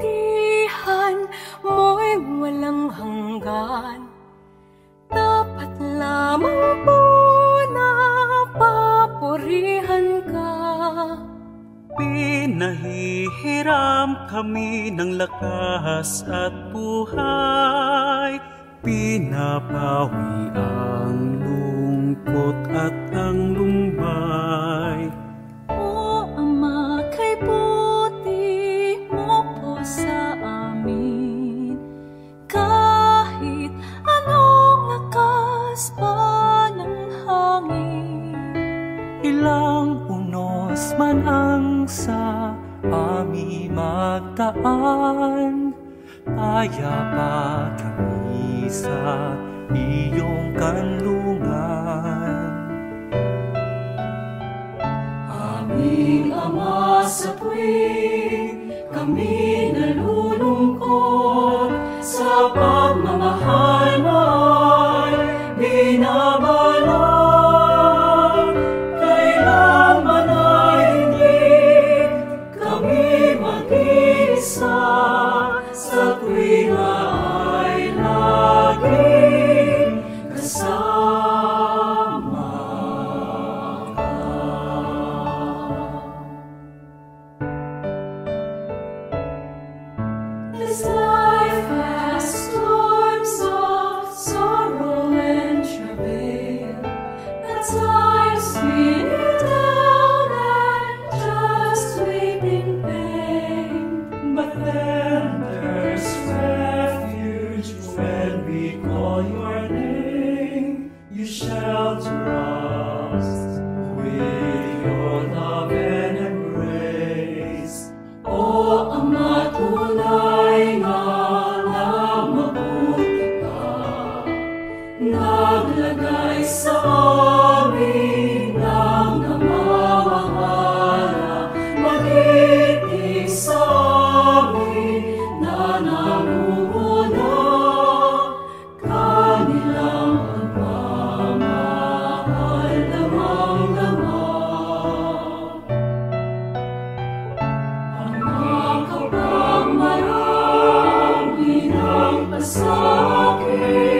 kabutihan mo'y walang hanggan. Dapat lamang po na papurihan ka. Pinahihiram kami ng lakas at buhay. Pinapawi ang lungkot at ang lumbay. Ami magtaan Payapa kami sa iyong kanlungan. Aming Ama sa tuwing kami nalungan trust. sacred.